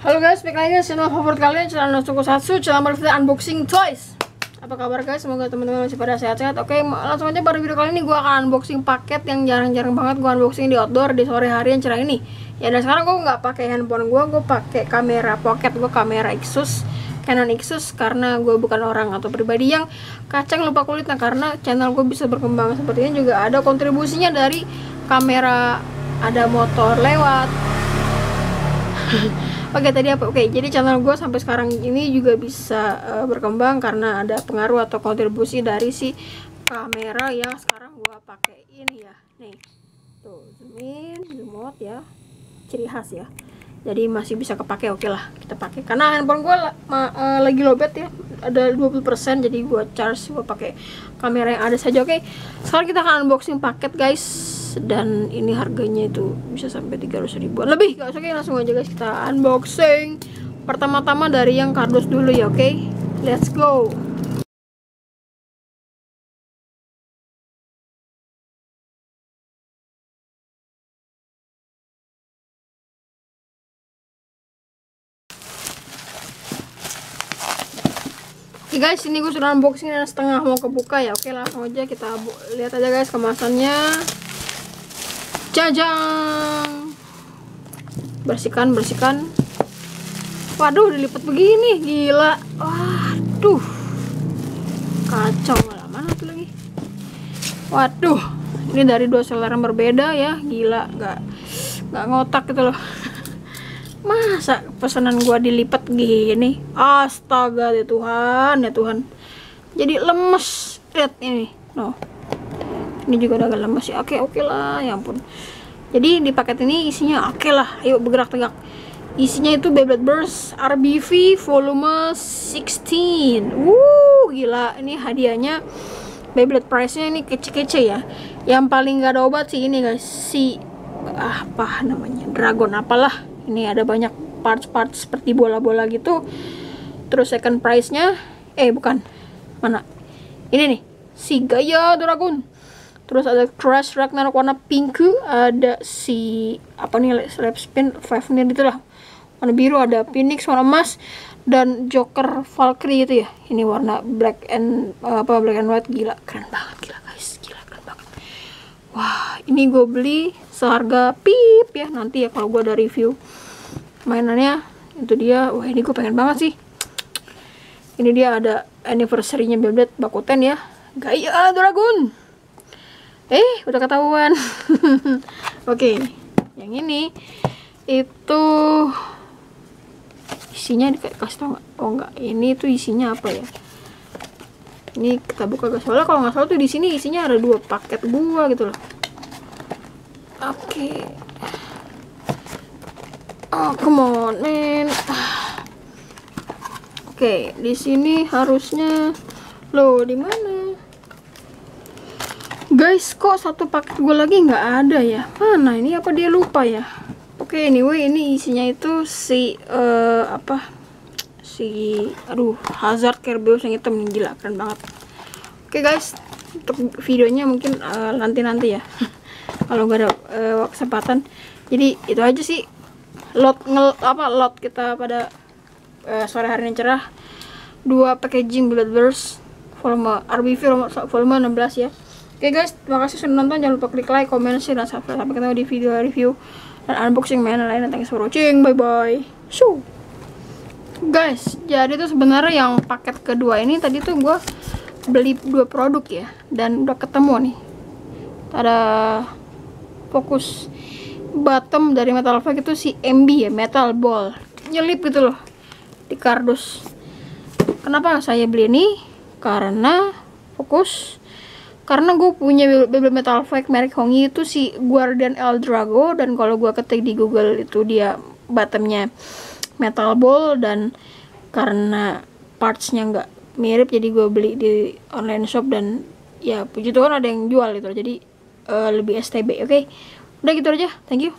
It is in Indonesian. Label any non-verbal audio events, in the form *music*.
Halo guys, balik lagi channel favorit kalian, channel Satsu, channel bervideo unboxing toys. Apa kabar guys, semoga teman-teman masih pada sehat-sehat. Oke, langsung aja pada video kali ini gue akan unboxing paket yang jarang-jarang banget gue unboxing di outdoor di sore hari yang cerah ini. Ya dan sekarang gue nggak pakai handphone gue, gue pakai kamera pocket, gue kamera Xus Canon Xus karena gue bukan orang atau pribadi yang kacang lupa kulitnya karena channel gue bisa berkembang seperti ini juga ada kontribusinya dari kamera ada motor lewat *laughs* Oke tadi apa? Oke jadi channel gue sampai sekarang ini juga bisa uh, berkembang karena ada pengaruh atau kontribusi dari si kamera yang sekarang gue pakai ini ya. Nih tuh zoom in, zoom out ya, ciri khas ya. Jadi masih bisa kepake oke lah kita pakai. Karena handphone gue uh, lagi lobet ya, ada 20% jadi gue charge gue pakai kamera yang ada saja oke. Sekarang kita akan unboxing paket guys dan ini harganya itu bisa sampai 300 ribuan lebih gak usah langsung aja guys kita unboxing pertama-tama dari yang kardus dulu ya oke okay? let's go Oke okay guys, ini gue sudah unboxing dan setengah mau kebuka ya. Oke, langsung aja kita lihat aja guys kemasannya. Jajang. Bersihkan, bersihkan. Waduh, dilipat begini, gila. Waduh. Kacau malah mana tuh lagi. Waduh, ini dari dua seller yang berbeda ya, gila, nggak nggak ngotak gitu loh. *laughs* Masa pesanan gua dilipat gini? Astaga ya Tuhan, ya Tuhan. Jadi lemes. Lihat ini. No ini juga udah agak lemas ya. Oke oke lah. Ya ampun. Jadi di paket ini isinya oke lah. Ayo bergerak tegak isinya itu Beyblade Burst RBV volume 16 wuh gila. Ini hadiahnya. Beyblade price nya ini kece-kece ya. Yang paling gak ada obat sih ini guys. Si apa namanya? Dragon apalah. Ini ada banyak parts-parts seperti bola-bola gitu. Terus second price nya eh bukan. Mana? Ini nih. Si Gaya Dragon terus ada Crash Ragnarok warna pink ada si apa nih slap spin five nih gitu lah. Warna biru ada Phoenix warna emas dan Joker Valkyrie gitu ya. Ini warna black and apa black and white. Gila keren banget gila guys. Gila keren banget. Wah ini gue beli seharga pip ya nanti ya kalau gue ada review mainannya. Itu dia. Wah ini gue pengen banget sih. Ini dia ada anniversary-nya Beyblade Bakuten ya. Gaia Dragon eh udah ketahuan. *laughs* Oke okay. yang ini itu isinya kasih tau nggak? Oh nggak. Ini tuh isinya apa ya? Ini kita buka guys. Soalnya kalau nggak salah tuh di sini isinya ada dua paket gua gitu loh. Oke. Okay. oh come on man *sighs* oke okay, di sini harusnya lo di mana guys kok satu paket gue lagi nggak ada ya? Mana ini? Apa dia lupa ya? Oke okay, anyway ini isinya itu si uh, apa? Si aduh hazard kerbeus yang hitam. Gila keren banget. Oke okay, guys untuk videonya mungkin uh, nanti nanti ya. *laughs* Kalau nggak ada uh, kesempatan. Jadi itu aja sih. Lot ngel apa lot kita pada uh, sore hari yang cerah. Dua packaging blood burst volume RBV volume 16 ya Oke okay guys, terima kasih sudah nonton. Jangan lupa klik like, comment, share, dan subscribe. Sampai ketemu di video review dan unboxing mainan lainnya. Thanks for watching. Bye bye. Shoo. Guys, jadi tuh sebenarnya yang paket kedua ini tadi tuh gue beli dua produk ya, dan udah ketemu nih. Ada fokus bottom dari metal flag itu si MB ya, metal ball. Nyelip gitu loh di kardus. Kenapa saya beli ini? Karena fokus karena gue punya Beyblade Metal Fake merek Hongi itu si Guardian El Drago dan kalau gue ketik di Google itu dia bottomnya metal ball dan karena partsnya nggak mirip jadi gue beli di online shop dan ya puji Tuhan ada yang jual itu jadi uh, lebih STB oke okay? udah gitu aja thank you